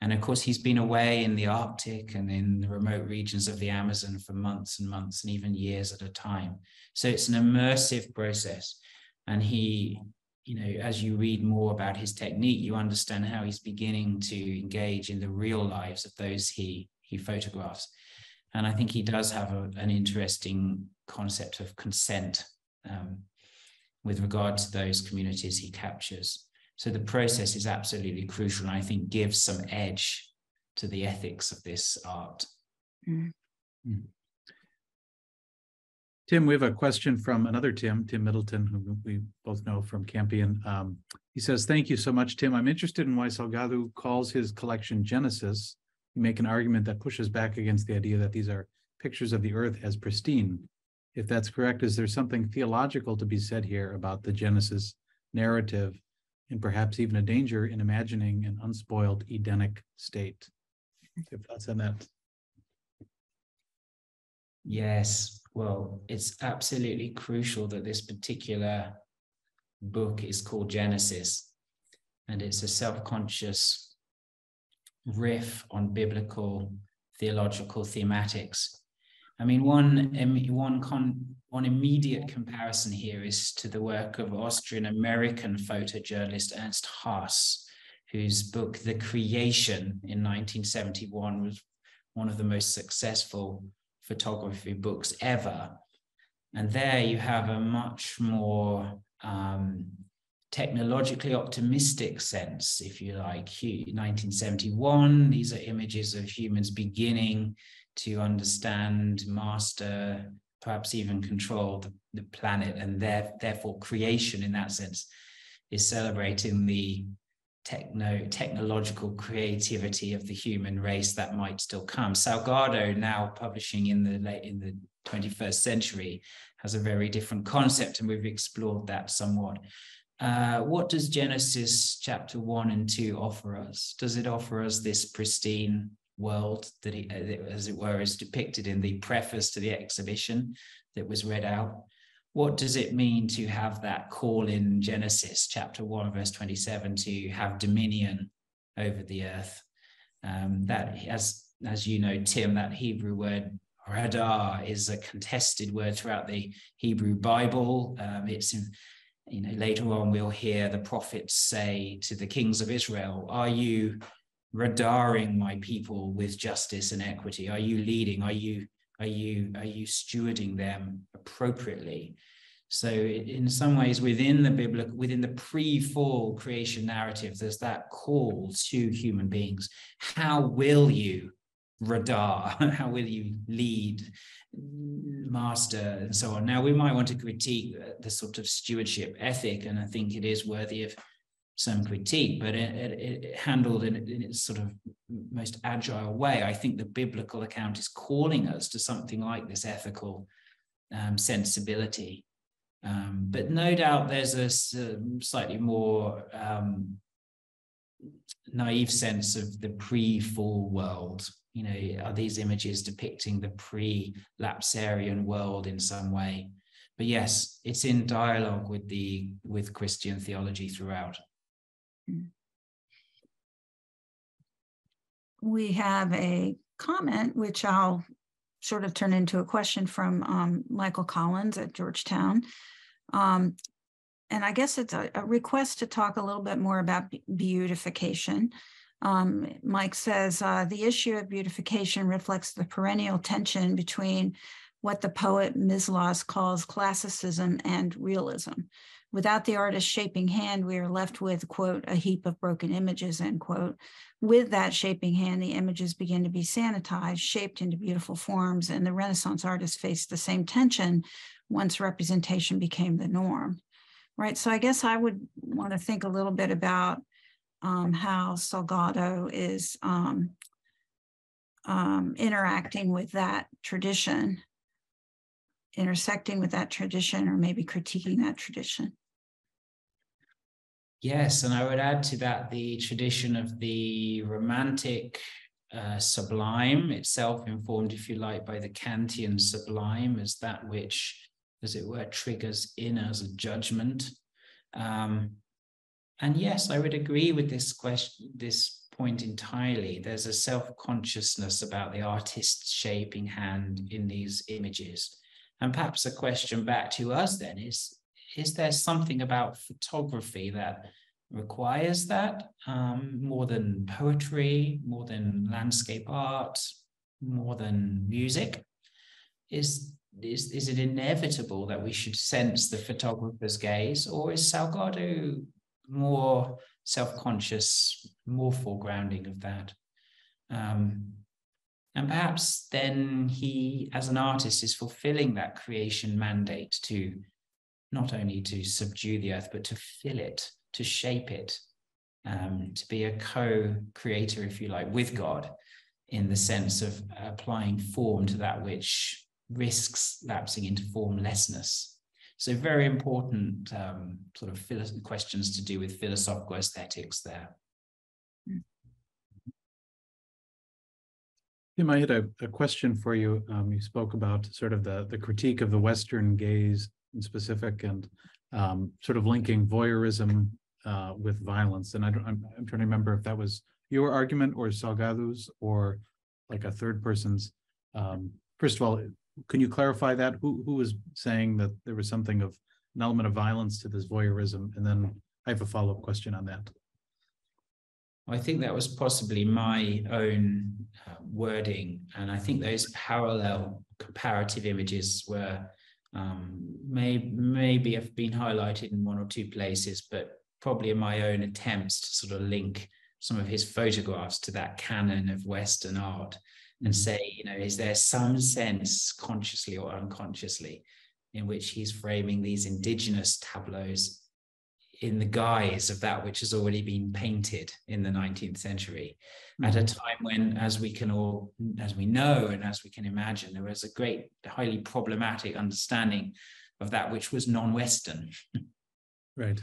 And of course, he's been away in the Arctic and in the remote regions of the Amazon for months and months and even years at a time. So it's an immersive process. And he, you know, as you read more about his technique, you understand how he's beginning to engage in the real lives of those he he photographs. And I think he does have a, an interesting concept of consent um, with regard to those communities he captures. So the process is absolutely crucial and I think gives some edge to the ethics of this art. Mm. Tim, we have a question from another Tim, Tim Middleton, who we both know from Campion. Um, he says, Thank you so much, Tim. I'm interested in why Salgado calls his collection Genesis. You make an argument that pushes back against the idea that these are pictures of the earth as pristine. If that's correct, is there something theological to be said here about the Genesis narrative and perhaps even a danger in imagining an unspoiled Edenic state. Your thoughts on that? Yes, well, it's absolutely crucial that this particular book is called Genesis, and it's a self conscious riff on biblical theological thematics. I mean, one one con, one immediate comparison here is to the work of Austrian American photojournalist Ernst Haas, whose book The Creation in 1971 was one of the most successful photography books ever. And there you have a much more um, technologically optimistic sense, if you like. 1971, these are images of humans beginning to understand, master, perhaps even control the, the planet, and there, therefore creation in that sense is celebrating the techno technological creativity of the human race that might still come. Salgado, now publishing in the late in the 21st century, has a very different concept, and we've explored that somewhat. Uh, what does Genesis chapter one and two offer us? Does it offer us this pristine world that, he, uh, as it were, is depicted in the preface to the exhibition that was read out. What does it mean to have that call in Genesis chapter 1, verse 27, to have dominion over the earth? Um, that, as, as you know, Tim, that Hebrew word radah is a contested word throughout the Hebrew Bible. Um, it's in, you know, later on we'll hear the prophets say to the kings of Israel, Are you radaring my people with justice and equity? Are you leading? Are you are you are you stewarding them appropriately? So in some ways, within the biblical, within the pre-fall creation narrative, there's that call to human beings. How will you radar? How will you lead, master, and so on? Now we might want to critique the sort of stewardship ethic, and I think it is worthy of some critique, but it, it, it handled in, in, its sort of most agile way. I think the biblical account is calling us to something like this ethical um, sensibility. Um, but no doubt there's a slightly more um, naive sense of the pre-fall world. You know, are these images depicting the pre-lapsarian world in some way? But yes, it's in dialogue with the with Christian theology throughout. We have a comment, which I'll sort of turn into a question from um, Michael Collins at Georgetown. Um, and I guess it's a, a, request to talk a little bit more about beautification. Um, Mike says uh, the issue of beautification reflects the perennial tension between what the poet Mislas calls classicism and realism. Without the artist's shaping hand, we are left with, quote, a heap of broken images, end quote. With that shaping hand, the images begin to be sanitized, shaped into beautiful forms, and the Renaissance artists faced the same tension once representation became the norm, right? So I guess I would want to think a little bit about um, how Salgado is um, um, interacting with that tradition, intersecting with that tradition, or maybe critiquing that tradition. Yes, and I would add to that the tradition of the romantic uh, sublime itself, informed, if you like, by the Kantian sublime as that which, as it were, triggers in us a judgment. Um, and yes, I would agree with this question, this point entirely. There's a self-consciousness about the artist's shaping hand in these images. And perhaps a question back to us then is, is there something about photography that requires that um, more than poetry, more than landscape art, more than music? Is, is, is it inevitable that we should sense the photographer's gaze, or is Salgado more self-conscious, more foregrounding of that? Um, and perhaps then he, as an artist, is fulfilling that creation mandate to not only to subdue the earth, but to fill it to shape it, um, to be a co-creator, if you like, with God, in the sense of applying form to that which risks lapsing into formlessness. So very important um, sort of questions to do with philosophical aesthetics there. Tim, I had a, a question for you. Um, you spoke about sort of the, the critique of the Western gaze in specific and um, sort of linking voyeurism uh, with violence. And I don't, I'm, I'm trying to remember if that was your argument or Salgado's or like a third person's. Um, first of all, can you clarify that? Who who was saying that there was something of an element of violence to this voyeurism? And then I have a follow up question on that. I think that was possibly my own uh, wording, and I think those parallel comparative images were um, may maybe have been highlighted in one or two places, but probably in my own attempts to sort of link some of his photographs to that canon of Western art and mm-hmm. say, you know, is there some sense, consciously or unconsciously, in which he's framing these indigenous tableaus in the guise of that which has already been painted in the 19th century mm-hmm. at a mm-hmm. time when as we can all as we know and as we can imagine there was a great highly problematic understanding of that which was non-western right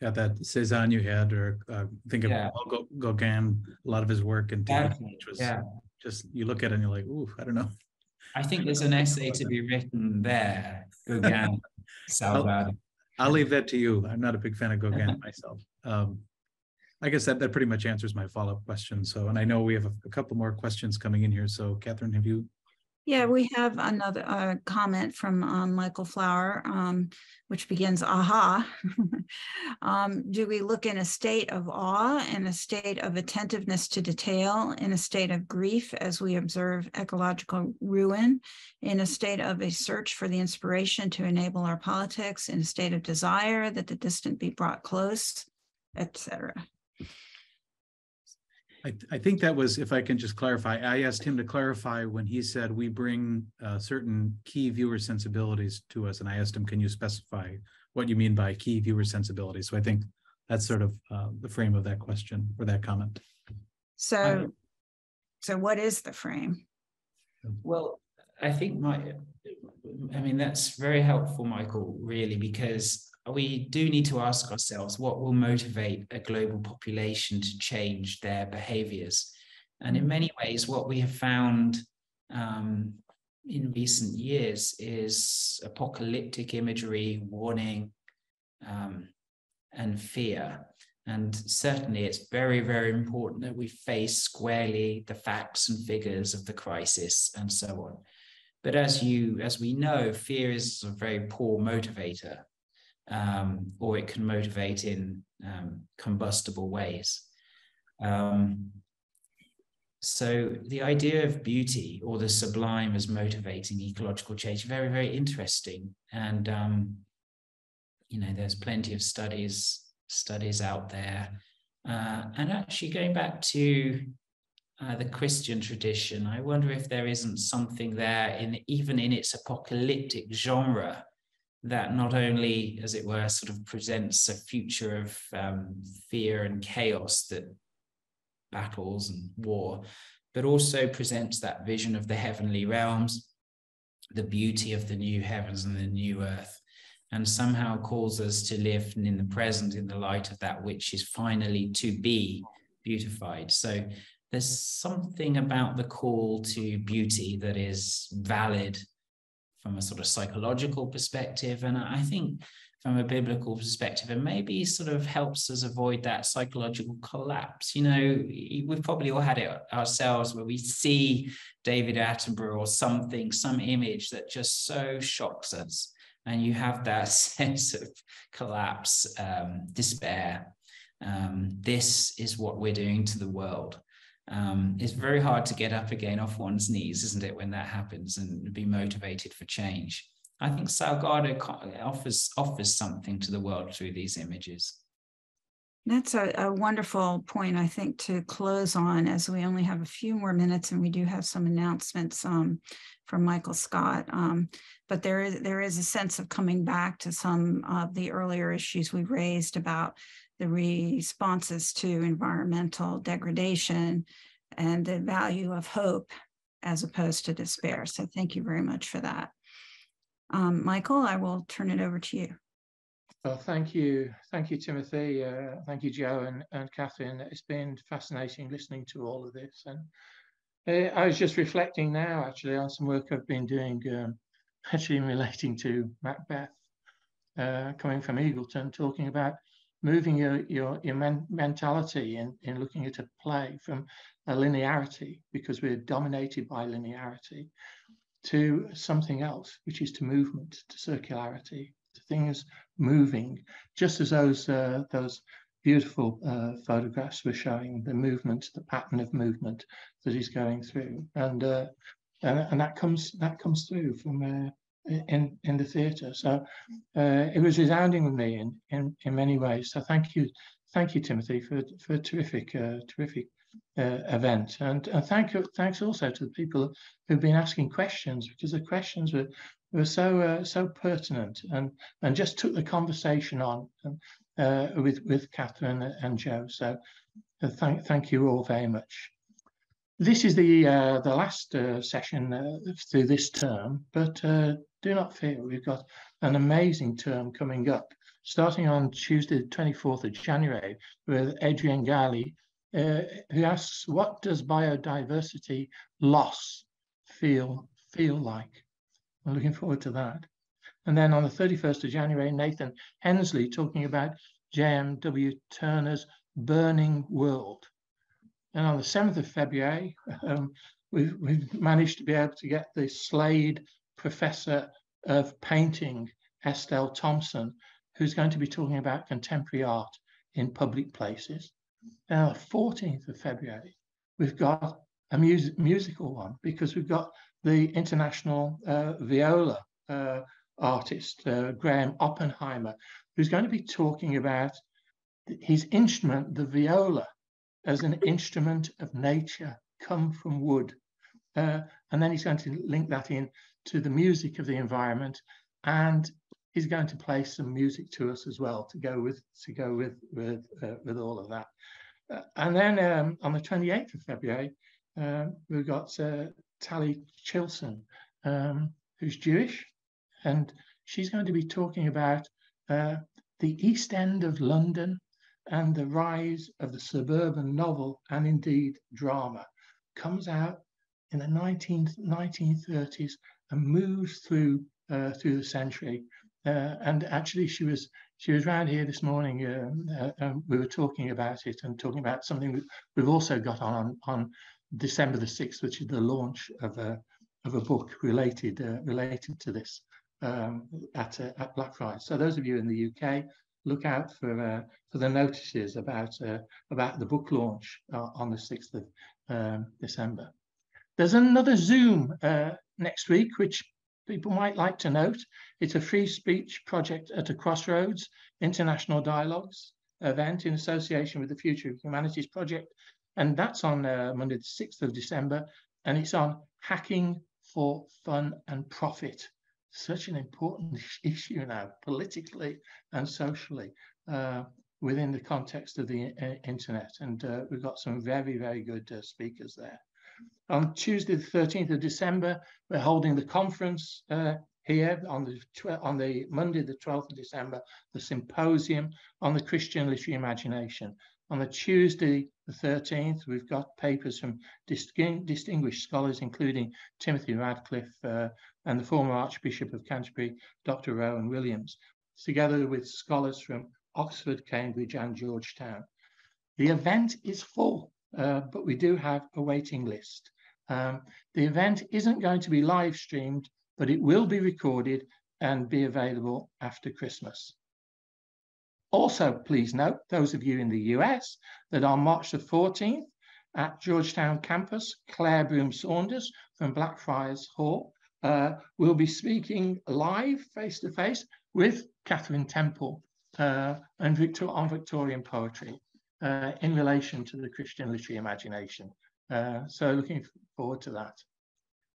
yeah, that Cezanne you had, or uh, think of Yeah. Gauguin, a lot of his work and Exactly, which was Yeah, just you look at it and you're like, ooh, I don't know. I think there's an essay to be written there, Gauguin, Salgado. I'll leave that to you. I'm not a big fan of Gauguin myself. Um, I guess that that pretty much answers my follow-up question. So, and I know we have a, a couple more questions coming in here. So, Kathryn, have you yeah, we have another uh, comment from um, Michael Flower, um, which begins, aha. um, do we look in a state of awe, in a state of attentiveness to detail, in a state of grief as we observe ecological ruin, in a state of a search for the inspiration to enable our politics, in a state of desire that the distant be brought close, etc. I, I think that was, if I can just clarify, I asked him to clarify when he said we bring uh, certain key viewer sensibilities to us, and I asked him, can you specify what you mean by key viewer sensibilities? So I think that's sort of uh, the frame of that question or that comment. So, so what is the frame? Well, I think my, I mean, that's very helpful, Michael, really, because we do need to ask ourselves what will motivate a global population to change their behaviors. And in many ways, what we have found um, in recent years is apocalyptic imagery, warning, um, and fear. And certainly, it's very, very important that we face squarely the facts and figures of the crisis and so on. But as you, as we know, fear is a very poor motivator um, or it can motivate in um, combustible ways. Um, so the idea of beauty or the sublime as motivating ecological change, very, very interesting. And, um, you know, there's plenty of studies, studies out there. Uh, and actually going back to uh, the Christian tradition, I wonder if there isn't something there in even in its apocalyptic genre that not only, as it were, sort of presents a future of um, fear and chaos that battles and war, but also presents that vision of the heavenly realms, the beauty of the new heavens and the new earth. and somehow calls us to live in the present in the light of that which is finally to be beautified. So there's something about the call to beauty that is valid from a sort of psychological perspective. And I think from a biblical perspective, and maybe sort of helps us avoid that psychological collapse. You know, we've probably all had it ourselves where we see David Attenborough or something, some image that just so shocks us. And you have that sense of collapse, um, despair. Um, this is what we're doing to the world. Um, it's very hard to get up again off one's knees, isn't it, when that happens and be motivated for change. I think Salgado offers offers something to the world through these images. That's a, a, wonderful point, I think, to close on as we only have a few more minutes and we do have some announcements um, from Michael Scott. Um, but there is there is a sense of coming back to some of the earlier issues we raised about the responses to environmental degradation and the value of hope as opposed to despair. So thank you very much for that. Um, Michael, I will turn it over to you. Well, thank you. Thank you, Timothy. Uh, thank you, Joe and, and Kathryn. It's been fascinating listening to all of this. And uh, I was just reflecting now, actually, on some work I've been doing, um, actually relating to Macbeth, uh, coming from Eagleton, talking about moving your your, your men mentality in, in looking at a play from a linearity, because we're dominated by linearity, to something else, which is to movement, to circularity, to things moving, just as those uh, those beautiful uh, photographs were showing the movement, the pattern of movement that is going through, and uh, and, and, that comes that comes through from uh, in in the theatre. So uh, it was resounding with me in, in in many ways. So thank you, thank you, Timothy, for for a terrific uh, terrific uh, event. And, and thank you, thanks also to the people who've been asking questions because the questions were were so uh, so pertinent and and just took the conversation on uh, with with Kathryn and Joe. So uh, thank thank you all very much. This is the uh, the last uh, session through this term, but do not fear, we've got an amazing term coming up, starting on Tuesday, the 24th of January, with Adrian Gali uh, who asks, what does biodiversity loss feel feel like? I'm looking forward to that. And then on the 31st of January, Nathan Hensley talking about J.M.W. Turner's Burning World. And on the 7th of February, um, we've, we've managed to be able to get the Slade Professor of Painting, Estelle Thompson, who's going to be talking about contemporary art in public places. Now, 14th of February, we've got a music, musical one because we've got the international uh, viola uh, artist, uh, Graham Oppenheimer, who's going to be talking about his instrument, the viola, as an instrument of nature, come from wood. Uh, and then he's going to link that in to the music of the environment and he's going to play some music to us as well to go with to go with with uh, with all of that. Uh, and then um, on the 28th of February, um, we've got uh, Tali Chilson, um, who's Jewish, and she's going to be talking about uh, the East End of London and the rise of the suburban novel and indeed drama. Comes out in the 19, 1930s and moves through uh, through the century uh, and actually, she was she was around here this morning. Uh, uh, we were talking about it and talking about something we've also got on on December the sixth, which is the launch of a of a book related uh, related to this um, at uh, at Blackfriars. So those of you in the UK, look out for uh, for the notices about about the book launch on the sixth of um, December. There's another Zoom next week, which people might like to note, it's a free speech project at a crossroads, international dialogues event in association with the Future of Humanities Project. And that's on uh, Monday, the 6th of December. And it's on hacking for fun and profit. Such an important issue now, politically and socially, uh, within the context of the uh, internet. And uh, we've got some very, very good uh, speakers there. On Tuesday, the 13th of December, we're holding the conference uh, here on the on the Monday, the 12th of December, the symposium on the Christian literary imagination. On the Tuesday, the 13th, we've got papers from distinguished scholars, including Timothy Radcliffe uh, and the former Archbishop of Canterbury, Dr. Rowan Williams, together with scholars from Oxford, Cambridge, and Georgetown. The event is full, uh, but we do have a waiting list. Um, the event isn't going to be live streamed, but it will be recorded and be available after Christmas. Also, please note, those of you in the US, that on March the 14th at Georgetown campus, Clare Broome Saunders from Blackfriars Hall uh, will be speaking live, face to face, with Kathryn Temple uh, and Victor on Victorian poetry uh, in relation to the Christian literary imagination. Uh, so looking forward to that.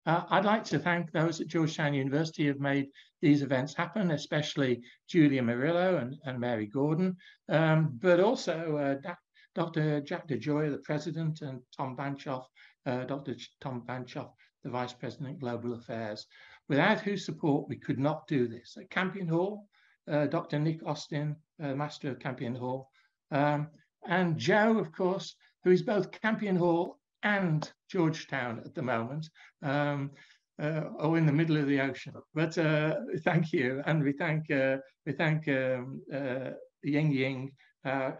Uh, I'd like to thank those at Georgetown University who have made these events happen, especially Julia Murillo and, and Mary Gordon, um, but also uh, Dr. Jack DeGioia, the president, and Tom Banchoff, Dr. Tom Banchoff, the vice president, Global Affairs, without whose support we could not do this. At Campion Hall, uh, Dr. Nick Austin, uh, master of Campion Hall, um, and Joe, of course, who is both Campion Hall and Georgetown at the moment, um, uh, or in the middle of the ocean. But uh, thank you, and we thank uh, we thank um, uh, Ying Ying, uh,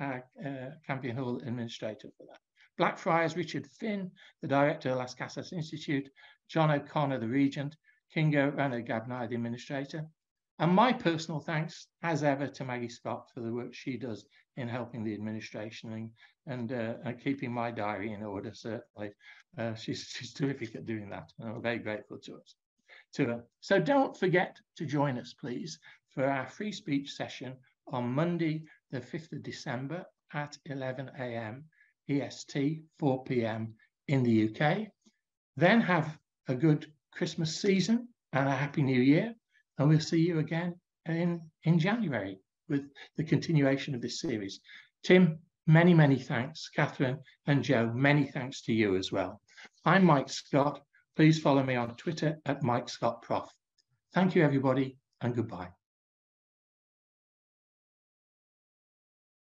uh, Campion Hall administrator for that. Blackfriars Richard Finn, the director of Las Casas Institute, John O'Connor, the regent, Kingo Rana Gabnai, the administrator, and my personal thanks, as ever, to Maggie Scott for the work she does in helping the administration and, and, uh, and keeping my diary in order, certainly. Uh, she's, she's terrific at doing that, and I'm very grateful to us. To her. So don't forget to join us, please, for our free speech session on Monday, the 5th of December at 11 a.m. EST, 4 p.m. in the UK. Then have a good Christmas season and a happy new year. And we'll see you again in, in January with the continuation of this series. Tim, many, many thanks. Kathryn and Joe, many thanks to you as well. I'm Mike Scott. Please follow me on Twitter at Mike Scott Prof. Thank you, everybody, and goodbye.